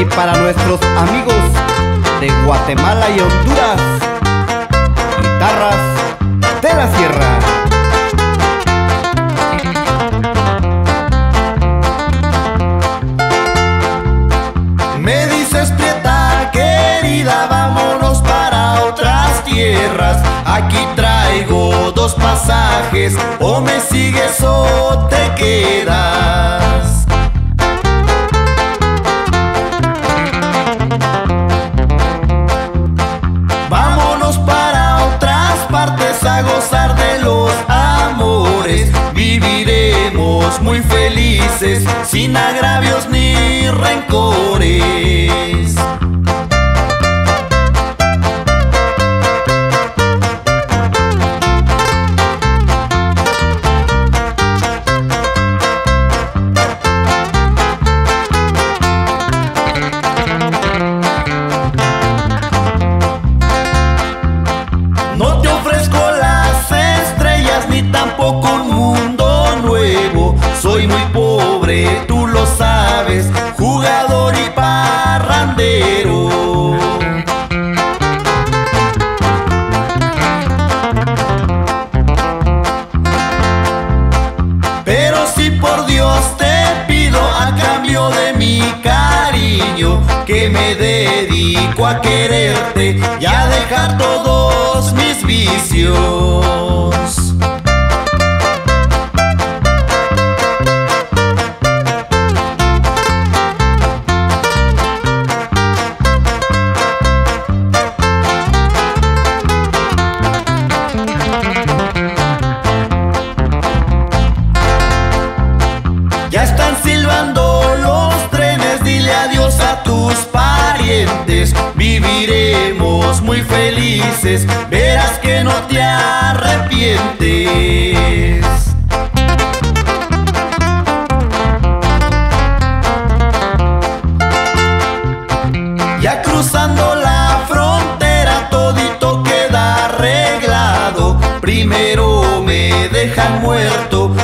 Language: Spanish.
y para nuestros amigos de Guatemala y Honduras, guitarras de la sierra. Me dices prieta querida, vámonos para otras tierras. Aquí traigo dos pasajes, o me sigues o muy felices, sin agravios ni rencores. Soy muy pobre, tú lo sabes, jugador y parrandero. Pero si por Dios te pido a cambio de mi cariño que me dedico a quererte y a dejar todos mis vicios. verás que no te arrepientes. Ya cruzando la frontera todito queda arreglado, primero me dejan muerto